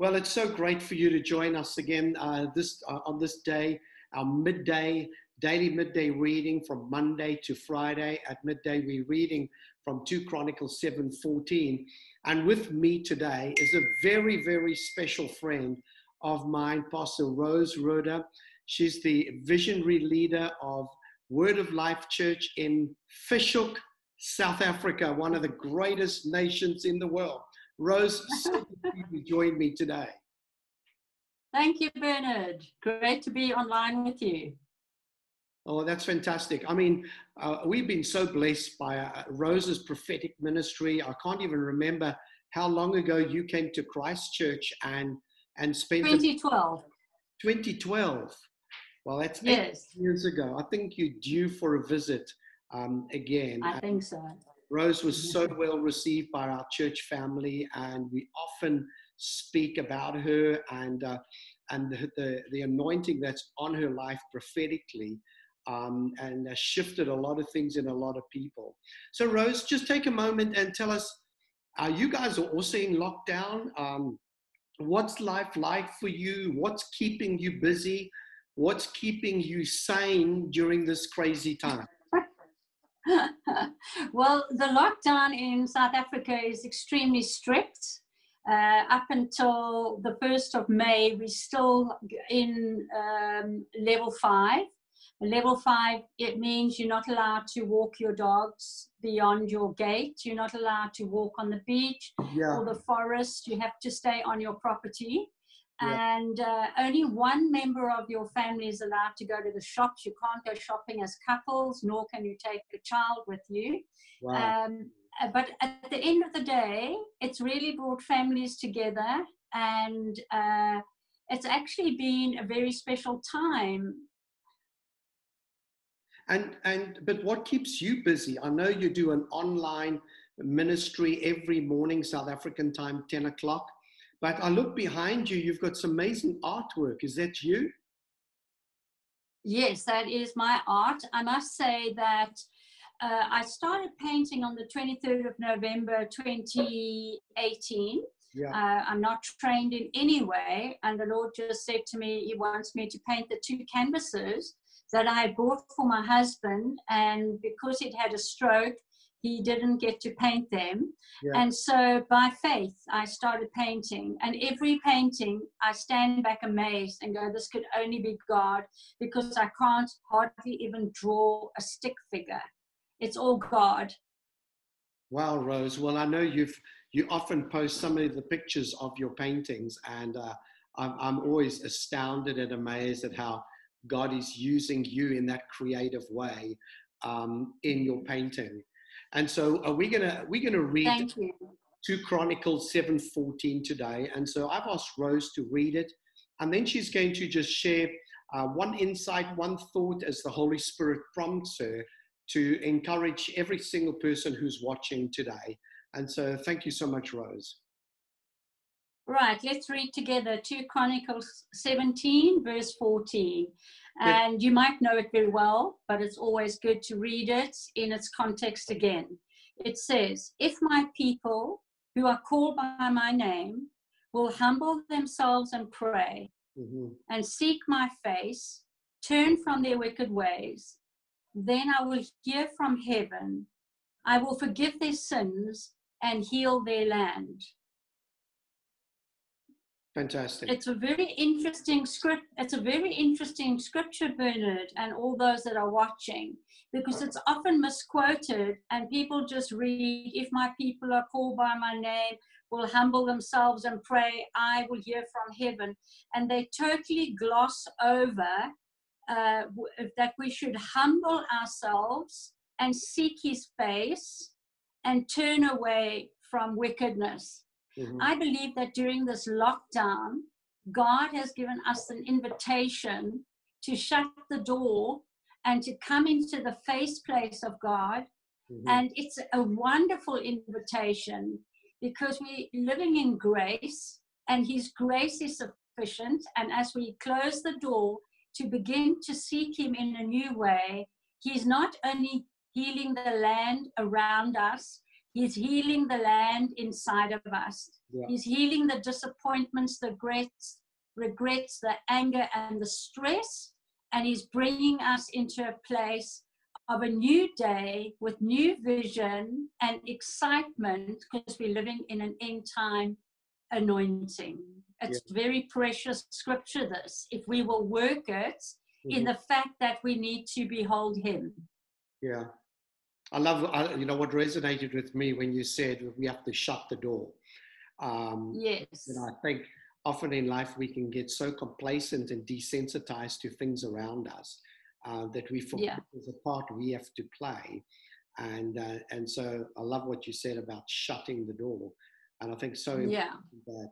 Well, it's so great for you to join us again uh, this uh, on this day, our midday daily midday reading from Monday to Friday. At midday, we're reading from 2 Chronicles 7:14. And with me today is a very, very special friend of mine, Pastor Rose Roode. She's the visionary leader of Word of Life Church in Fish Hoek, South Africa, one of the greatest nations in the world. Rose, so you joined me today. Thank you, Bernhard. Great to be online with you. Oh, that's fantastic. I mean, uh, we've been so blessed by uh, Rose's prophetic ministry. I can't even remember how long ago you came to Christchurch and and spent 2012. 2012. Well, that's yes. years ago. I think you're due for a visit um, again. I think so. Rose was so well received by our church family, and we often speak about her and uh, and the, the, the anointing that's on her life prophetically um, and shifted a lot of things in a lot of people. So, Rose, just take a moment and tell us uh, you guys are also in lockdown. Um, what's life like for you? What's keeping you busy? What's keeping you sane during this crazy time? well, the lockdown in South Africa is extremely strict. Uh, up until the 1st of May, we're still in um, level five. Level five, it means you're not allowed to walk your dogs beyond your gate. You're not allowed to walk on the beach yeah. or the forest. You have to stay on your property. Yeah. And uh, only one member of your family is allowed to go to the shops. You can't go shopping as couples, nor can you take a child with you. Wow. Um, uh, but at the end of the day, it's really brought families together, and uh, it's actually been a very special time and and but what keeps you busy? I know you do an online ministry every morning, South African time, 10 o'clock. But I look behind you, you've got some amazing artwork. Is that you? Yes, that is my art. I must say that uh, I started painting on the 23rd of November 2018. Yeah. Uh, I'm not trained in any way, and the Lord just said to me, He wants me to paint the two canvases that I bought for my husband, and because he'd had a stroke, he didn't get to paint them. Yeah. And so by faith, I started painting. And every painting, I stand back amazed and go, this could only be God because I can't hardly even draw a stick figure. It's all God. Wow, Rose. Well, I know you've you often post some of the pictures of your paintings, and uh, I'm, I'm always astounded and amazed at how God is using you in that creative way um, in your painting. And so are we gonna we're gonna read two Chronicles 7:14 today. And so I've asked Rose to read it, and then she's going to just share uh, one insight, one thought as the Holy Spirit prompts her to encourage every single person who's watching today. And so thank you so much, Rose. Right, let's read together 2 Chronicles 17, verse 14. And you might know it very well, but it's always good to read it in its context again. It says, If my people who are called by my name will humble themselves and pray mm-hmm. and seek my face, turn from their wicked ways, then I will hear from heaven. I will forgive their sins and heal their land. Fantastic. It's a very interesting script. It's a very interesting scripture, Bernhard, and all those that are watching, because it's often misquoted, and people just read, "If my people are called by my name, will humble themselves and pray, I will hear from heaven," and they totally gloss over uh, that we should humble ourselves and seek His face and turn away from wickedness Mm-hmm. I believe that during this lockdown, God has given us an invitation to shut the door and to come into the face place of God. Mm-hmm. And it's a wonderful invitation because we're living in grace and His grace is sufficient. And as we close the door to begin to seek Him in a new way, He's not only healing the land around us, He's healing the land inside of us. Yeah. He's healing the disappointments, the regrets, regrets, the anger, and the stress. And He's bringing us into a place of a new day with new vision and excitement because we're living in an end time anointing. It's very precious scripture, this. If we will work it in Mhm. the fact that we need to behold Him. Yeah. I love, I, you know, what resonated with me when you said we have to shut the door. Um, Yes. And I think often in life we can get so complacent and desensitized to things around us uh, that we forget Yeah. there's a part we have to play. And, uh, and so I love what you said about shutting the door. And I think so Yeah. that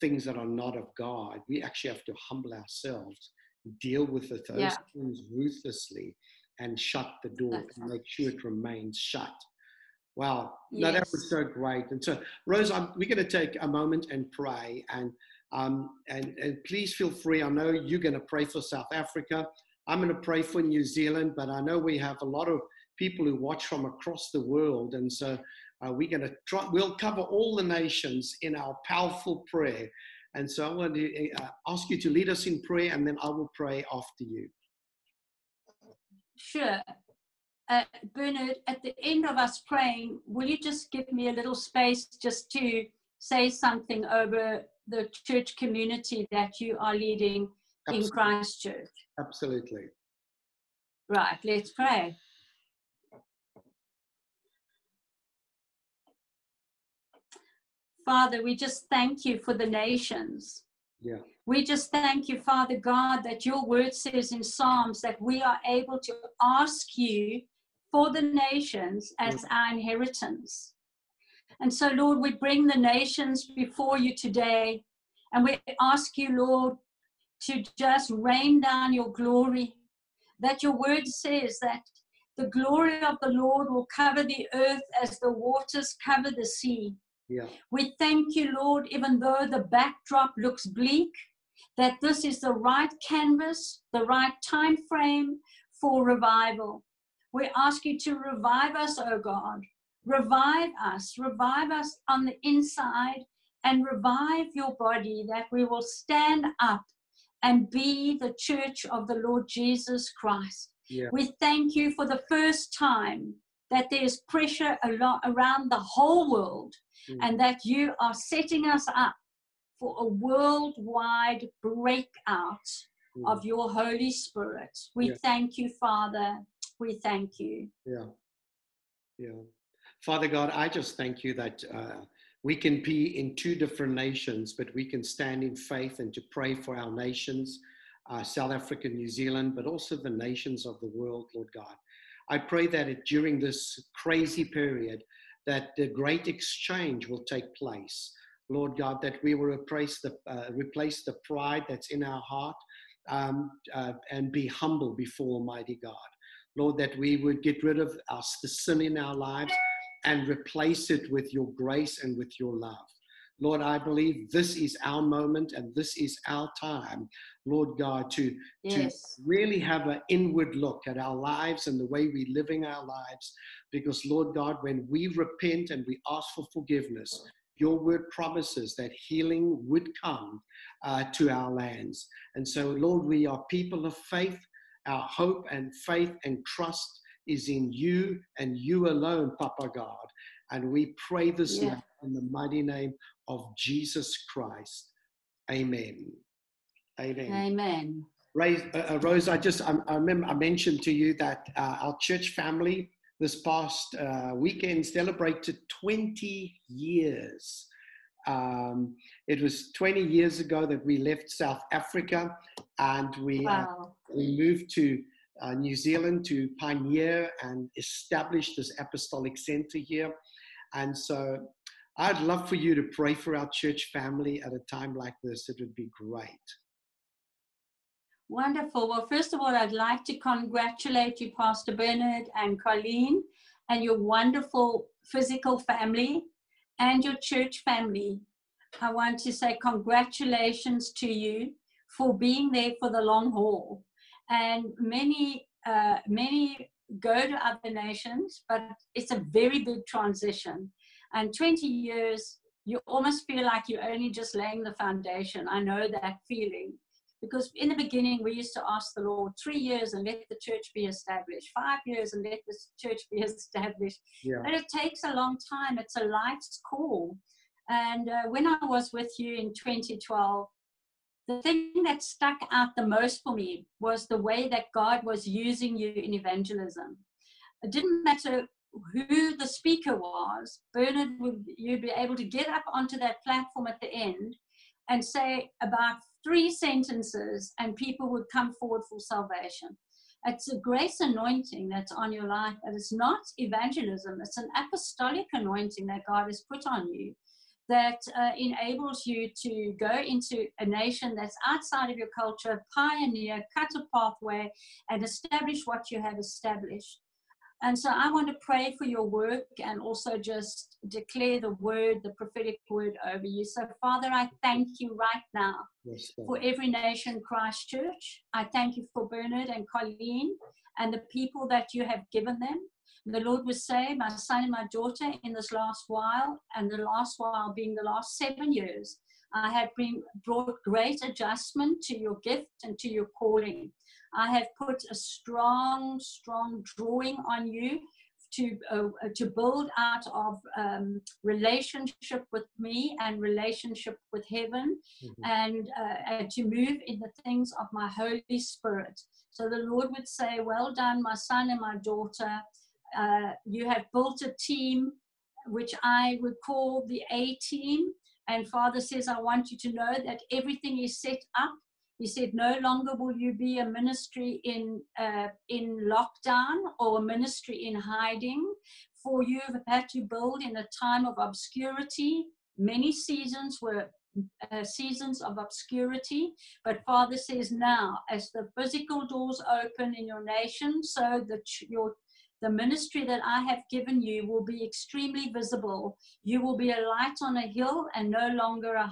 things that are not of God, we actually have to humble ourselves, deal with it, those Yeah. things ruthlessly, and shut the door That's and make sure it remains shut. Wow, no, that was so great. And so, Rose, I'm, we're going to take a moment and pray, and um, and and please feel free. I know you're going to pray for South Africa. I'm going to pray for New Zealand, but I know we have a lot of people who watch from across the world, and so uh, we're going to try. We'll cover all the nations in our powerful prayer. And so I want to uh, ask you to lead us in prayer, and then I will pray after you. Sure. Uh, Bernhard, at the end of us praying, will you just give me a little space just to say something over the church community that you are leading in Absolutely. Christchurch? Absolutely. Right, let's pray. Father, we just thank you for the nations. Yeah. We just thank you, Father God, that your word says in Psalms that we are able to ask you for the nations as our inheritance. And so, Lord, we bring the nations before you today and we ask you, Lord, to just rain down your glory. That your word says that the glory of the Lord will cover the earth as the waters cover the sea. Yeah. We thank you, Lord, even though the backdrop looks bleak, that this is the right canvas, the right time frame for revival. We ask you to revive us, oh God. Revive us, revive us on the inside, and revive your body that we will stand up and be the church of the Lord Jesus Christ. Yeah. We thank you for the first time that there's pressure a lot around the whole world Mm. and that you are setting us up for a worldwide breakout Mm. of your Holy Spirit. We Yeah. thank you, Father. We thank you. Yeah. Yeah. Father God, I just thank you that uh, we can be in two different nations, but we can stand in faith and to pray for our nations, uh, South Africa, New Zealand, but also the nations of the world, Lord God. I pray that it, during this crazy period, that the great exchange will take place. Lord God, that we will replace the, uh, replace the pride that's in our heart um, uh, and be humble before Almighty God. Lord, that we would get rid of our, the sin in our lives and replace it with your grace and with your love. Lord, I believe this is our moment and this is our time, Lord God, to, Yes. to really have an inward look at our lives and the way we're living our lives. Because, Lord God, when we repent and we ask for forgiveness, your word promises that healing would come uh, to our lands. And so, Lord, we are people of faith. Our hope and faith and trust is in you and you alone, Papa God. And we pray this Yeah. now in the mighty name of Jesus Christ. Amen. Amen. Amen. Ray, uh, uh, Rose, I just I, I remember I mentioned to you that uh, our church family this past uh, weekend celebrated 20 years. Um, it was 20 years ago that we left South Africa and we uh, we moved to uh, New Zealand to pioneer and establish this apostolic center here. And so I'd love for you to pray for our church family at a time like this. It would be great. Wonderful. Well, first of all, I'd like to congratulate you, Pastor Bernhard and Colleen, and your wonderful physical family and your church family. I want to say congratulations to you for being there for the long haul. And many, uh, many go to other nations, but it's a very big transition. And 20 years, you almost feel like you're only just laying the foundation. I know that feeling. Because in the beginning, we used to ask the Lord three years and let the church be established, five years and let the church be established. Yeah. But it takes a long time. It's a life's call. And uh, when I was with you in 2012, the thing that stuck out the most for me was the way that God was using you in evangelism. It didn't matter who the speaker was, Bernhard would you'd be able to get up onto that platform at the end and say about three sentences and people would come forward for salvation. It's a grace anointing that's on your life, and it's not evangelism, it's an apostolic anointing that God has put on you that uh, enables you to go into a nation that's outside of your culture, pioneer, cut a pathway, and establish what you have established. And so I want to pray for your work and also just declare the word, the prophetic word over you. So, Father, I thank you right now Yes, for every nation Christchurch. I thank you for Bernhard and Colleen and the people that you have given them. The Lord would say, My son and my daughter, in this last while, and the last while being the last seven years, I have been brought great adjustment to your gift and to your calling. I have put a strong, strong drawing on you to uh, to build out of um, relationship with me and relationship with heaven, Mhm. and, uh, and to move in the things of my Holy Spirit. So the Lord would say, "Well done, my son and my daughter. Uh, you have built a team." Which I would call the A team. And Father says, I want you to know that everything is set up he said, "No longer will you be a ministry in uh, in lockdown or a ministry in hiding, for you have had to build in a time of obscurity. Many seasons were uh, seasons of obscurity, but Father says now, as the physical doors open in your nation, so that your the ministry that I have given you will be extremely visible. You will be a light on a hill and no longer a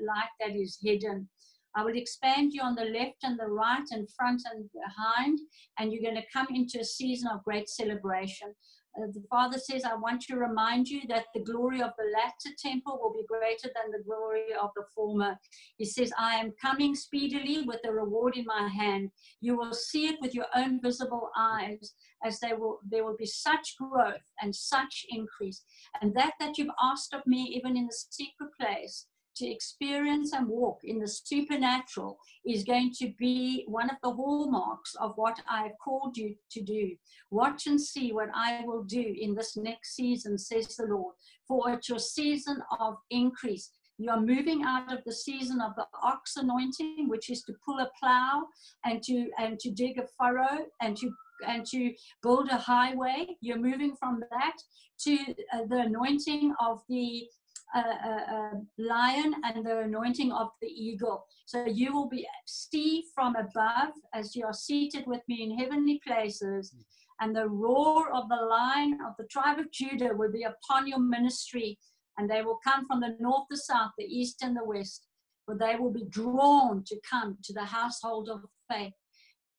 light that is hidden. I will expand you on the left and the right and front and behind, and you're going to come into a season of great celebration. Uh, the Father says, I want to remind you that the glory of the latter temple will be greater than the glory of the former. He says, I am coming speedily with a reward in my hand. You will see it with your own visible eyes, as they will there will be such growth and such increase. And that that you've asked of me, even in the secret place, to experience and walk in the supernatural is going to be one of the hallmarks of what I've called you to do. Watch and see what I will do in this next season, says the Lord. For it's your season of increase. You are moving out of the season of the ox anointing, which is to pull a plow and to and to dig a furrow and to and to build a highway. You're moving from that to uh, the anointing of the uh, uh, lion and the anointing of the eagle. So you will be see from above as you are seated with me in heavenly places. And the roar of the lion of the tribe of Judah will be upon your ministry. And they will come from the north, the south, the east, and the west. For they will be drawn to come to the household of faith.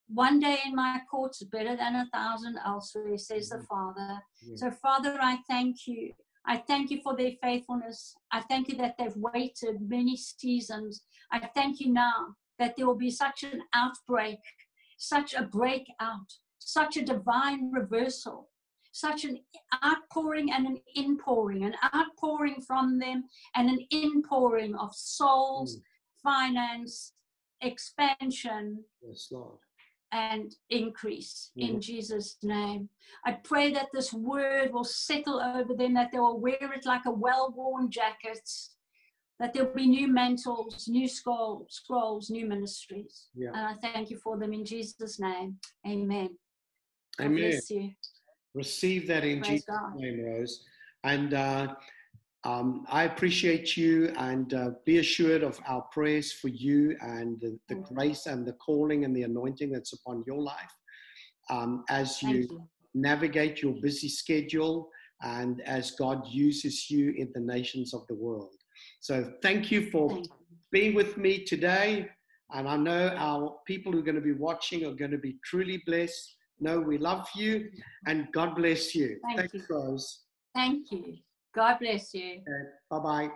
One day in my courts is better than a thousand elsewhere, says the Father. Yeah. So, Father, I thank you I thank you for their faithfulness. I thank you that they've waited many seasons. I thank you now that there will be such an outbreak, such a breakout, such a divine reversal, such an outpouring and an inpouring, an outpouring from them and an inpouring of souls, Mm. finance, expansion, Yes, Lord. And increase Mhm. in Jesus' name. I pray that this word will settle over them, that they will wear it like a well worn jacket, that there'll be new mantles, new scroll, scrolls, new ministries. Yeah. And I thank you for them in Jesus' name. Amen. Amen. Receive that in Praise Jesus' God. name, Rose. And uh, um, I appreciate you and uh, be assured of our prayers for you and the, the grace and the calling and the anointing that's upon your life um, as you, you. navigate your busy schedule and as God uses you in the nations of the world. So thank you for Thank you. being with me today. And I know our people who are going to be watching are going to be truly blessed know we love you and God bless you. Thank Thanks, you. Rose. Thank you. God bless you. Bye bye.